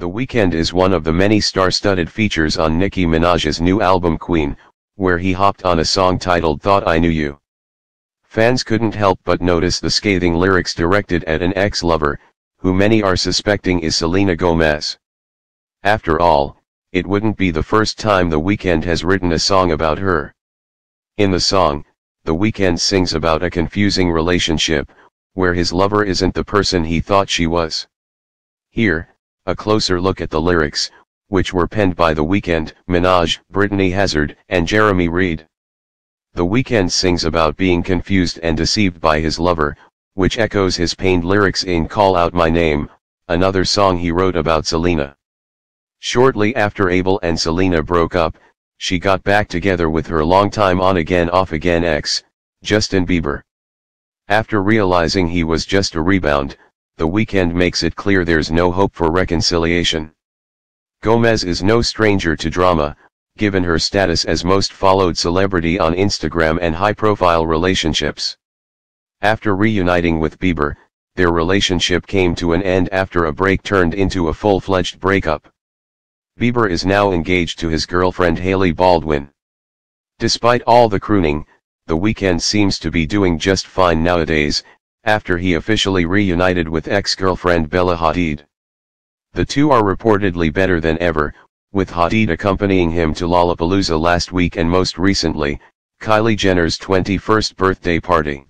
The Weeknd is one of the many star-studded features on Nicki Minaj's new album Queen, where he hopped on a song titled Thought I Knew You. Fans couldn't help but notice the scathing lyrics directed at an ex-lover, who many are suspecting is Selena Gomez. After all, it wouldn't be the first time The Weeknd has written a song about her. In the song, The Weeknd sings about a confusing relationship, where his lover isn't the person he thought she was. Here, a closer look at the lyrics, which were penned by The Weeknd, Minaj, Brittany Hazzard, and Jeremy Reed. The Weeknd sings about being confused and deceived by his lover, which echoes his pained lyrics in Call Out My Name, another song he wrote about Selena. Shortly after Abel and Selena broke up, she got back together with her longtime on-again off-again ex, Justin Bieber. After realizing he was just a rebound, the Weeknd makes it clear there's no hope for reconciliation. Gomez is no stranger to drama, given her status as most followed celebrity on Instagram and high-profile relationships. After reuniting with Bieber, their relationship came to an end after a break turned into a full-fledged breakup. Bieber is now engaged to his girlfriend Hailey Baldwin. Despite all the crooning, The Weeknd seems to be doing just fine nowadays, after he officially reunited with ex-girlfriend Bella Hadid. The two are reportedly better than ever, with Hadid accompanying him to Lollapalooza last week and most recently, Kylie Jenner's 21st birthday party.